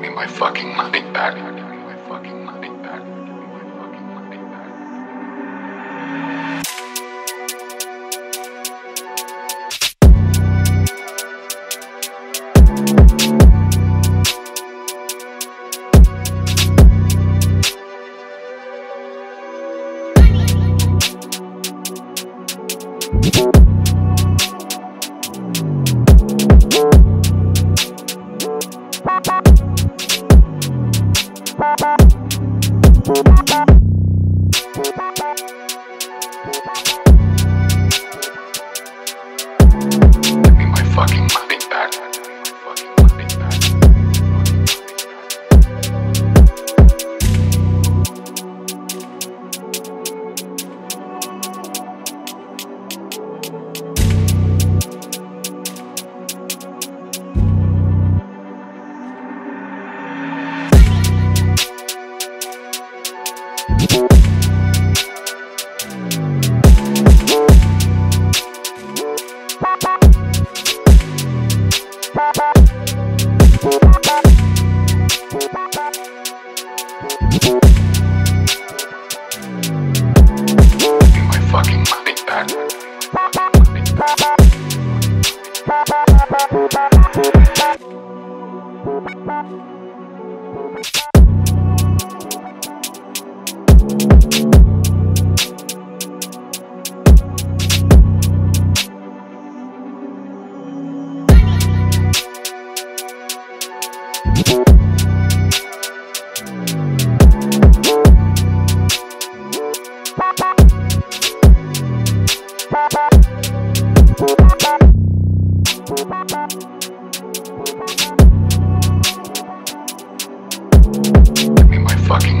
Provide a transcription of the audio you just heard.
Give me my fucking money back. Give me my fucking money back. Give me my fucking money back. Give back. In my fucking